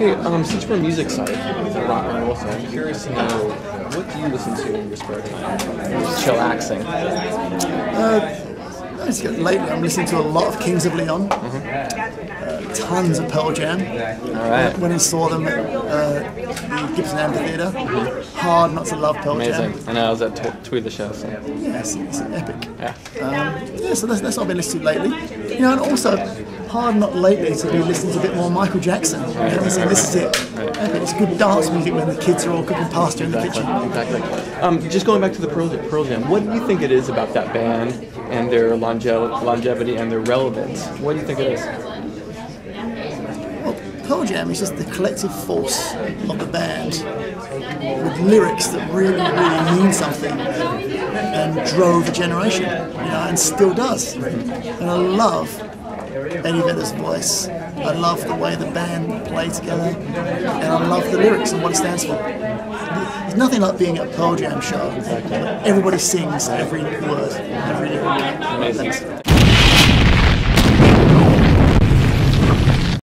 Hey, um, since we're music side, rock and roll side, I'm curious to know what do you listen to in you're spare time? Chillaxing. Lately, I'm listening to a lot of Kings of Leon, uh, tons of Pearl Jam. All right. When I saw them at uh, the Gibson Amphitheatre, hard not to love Pearl Amazing. Jam. And I was at Tw- Tweet the Show, so Yeah, it's, it's epic. yeah. Yeah, so that's, that's what I've been listening to lately. You know, and also hard not lately to be listening to a bit more Michael Jackson. You know, so this is it. Epic. It's good dance music when the kids are all cooking pasta in the kitchen. Exactly. Um, just going back to the Pearl, Pearl Jam, what do you think it is about that band and their longe- longevity and their relevance? What do you think it is? Well, Pearl Jam is just the collective force of the band with lyrics that really, really mean something and drove a generation, you know, and still does. And I love Eddie Vedder's voice. I love the way the band play together, and I love the lyrics and what it stands for. There's nothing like being at a Pearl Jam show. Everybody sings every word, every lyric. Amazing.